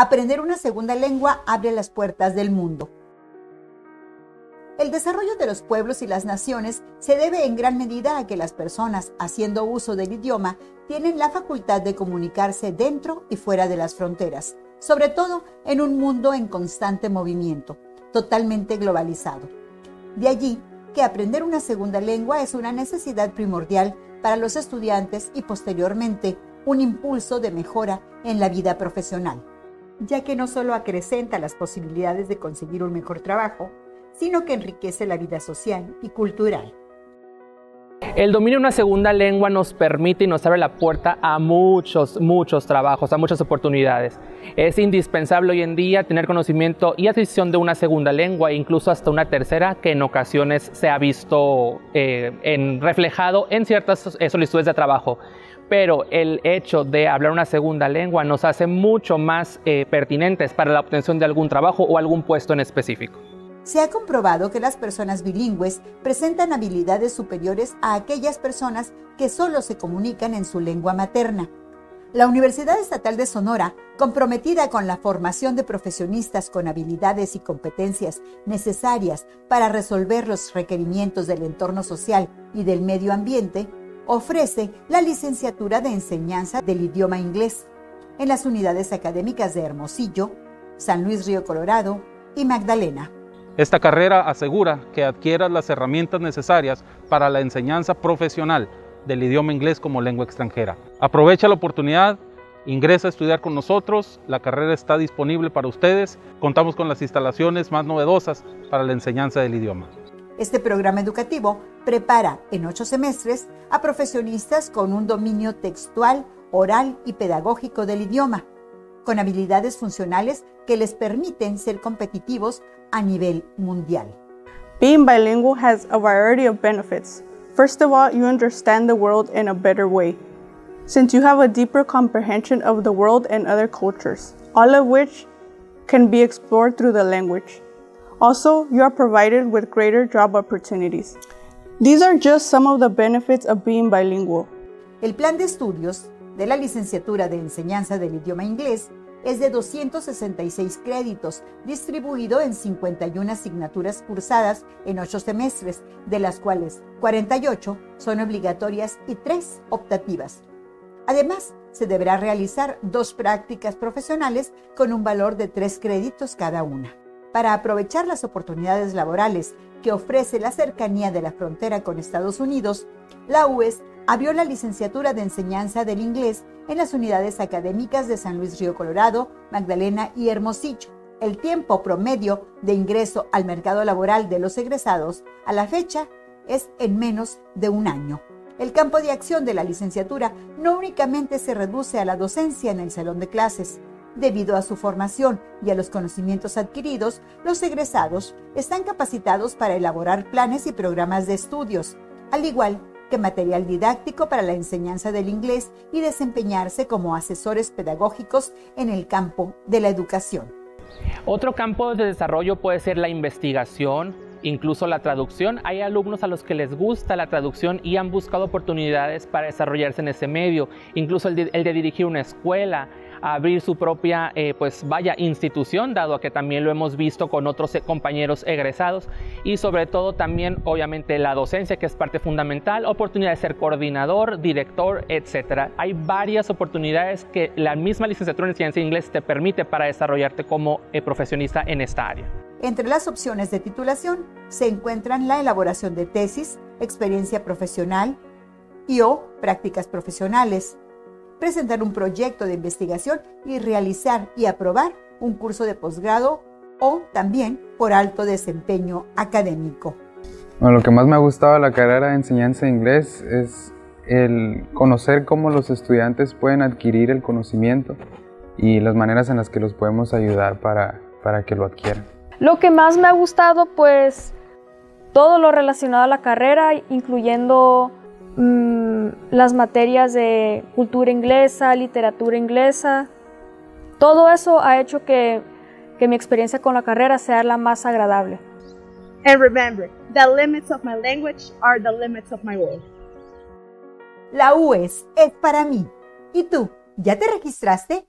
aprender una segunda lengua abre las puertas del mundo. El desarrollo de los pueblos y las naciones se debe en gran medida a que las personas, haciendo uso del idioma, tienen la facultad de comunicarse dentro y fuera de las fronteras, sobre todo en un mundo en constante movimiento, totalmente globalizado. De allí que aprender una segunda lengua es una necesidad primordial para los estudiantes y posteriormente un impulso de mejora en la vida profesional, ya que no solo acrecenta las posibilidades de conseguir un mejor trabajo, sino que enriquece la vida social y cultural. El dominio de una segunda lengua nos permite y nos abre la puerta a muchos, muchos trabajos, a muchas oportunidades. Es indispensable hoy en día tener conocimiento y adquisición de una segunda lengua incluso hasta una tercera que en ocasiones se ha visto eh, reflejado en ciertas eh, solicitudes de trabajo. Pero el hecho de hablar una segunda lengua nos hace mucho más eh, pertinentes para la obtención de algún trabajo o algún puesto en específico. Se ha comprobado que las personas bilingües presentan habilidades superiores a aquellas personas que solo se comunican en su lengua materna. La Universidad Estatal de Sonora, comprometida con la formación de profesionistas con habilidades y competencias necesarias para resolver los requerimientos del entorno social y del medio ambiente, ofrece la licenciatura de enseñanza del idioma inglés en las unidades académicas de Hermosillo, San Luis Río Colorado y Magdalena. Esta carrera asegura que adquieras las herramientas necesarias para la enseñanza profesional del idioma inglés como lengua extranjera. Aprovecha la oportunidad, ingresa a estudiar con nosotros, la carrera está disponible para ustedes, contamos con las instalaciones más novedosas para la enseñanza del idioma. Este programa educativo prepara en ocho semestres a profesionistas con un dominio textual, oral y pedagógico del idioma, con habilidades funcionales que les permiten ser competitivos a nivel mundial. Being bilingual has a variety of benefits. First of all, you understand the world in a better way, since you have a deeper comprehension of the world and other cultures, all of which can be explored through the language. Also, you are provided with greater job opportunities. These are just some of the benefits of being bilingual. El plan de estudios de la licenciatura de enseñanza del idioma inglés es de 266 créditos, distribuido en 51 asignaturas cursadas en 8 semestres, de las cuales 48 son obligatorias y 3 optativas. Además, se deberá realizar dos prácticas profesionales con un valor de 3 créditos cada una. Para aprovechar las oportunidades laborales que ofrece la cercanía de la frontera con Estados Unidos, la UES abrió la licenciatura de enseñanza del inglés en las unidades académicas de San Luis Río Colorado, Magdalena y Hermosillo. El tiempo promedio de ingreso al mercado laboral de los egresados a la fecha es en menos de un año. El campo de acción de la licenciatura no únicamente se reduce a la docencia en el salón de clases. Debido a su formación y a los conocimientos adquiridos, los egresados están capacitados para elaborar planes y programas de estudios, al igual que material didáctico para la enseñanza del inglés y desempeñarse como asesores pedagógicos en el campo de la educación. Otro campo de desarrollo puede ser la investigación, incluso la traducción. Hay alumnos a los que les gusta la traducción y han buscado oportunidades para desarrollarse en ese medio, incluso el de, dirigir una escuela, abrir su propia, eh, pues vaya, institución, dado que también lo hemos visto con otros eh, compañeros egresados y sobre todo también, obviamente, la docencia, que es parte fundamental, oportunidad de ser coordinador, director, etcétera. Hay varias oportunidades que la misma licenciatura en ciencia inglés te permite para desarrollarte como eh, profesionista en esta área. Entre las opciones de titulación se encuentran la elaboración de tesis, experiencia profesional y o prácticas profesionales, presentar un proyecto de investigación y realizar y aprobar un curso de posgrado o también por alto desempeño académico. Lo que más me ha gustado de la carrera de enseñanza de inglés es el conocer cómo los estudiantes pueden adquirir el conocimiento y las maneras en las que los podemos ayudar para, para que lo adquieran. Lo que más me ha gustado, pues, todo lo relacionado a la carrera, incluyendo Mm, las materias de cultura inglesa, literatura inglesa. Todo eso ha hecho que, que mi experiencia con la carrera sea la más agradable. And remember, the limits of my language are the limits of my world. La UES es para mí. ¿Y tú? ¿Ya te registraste?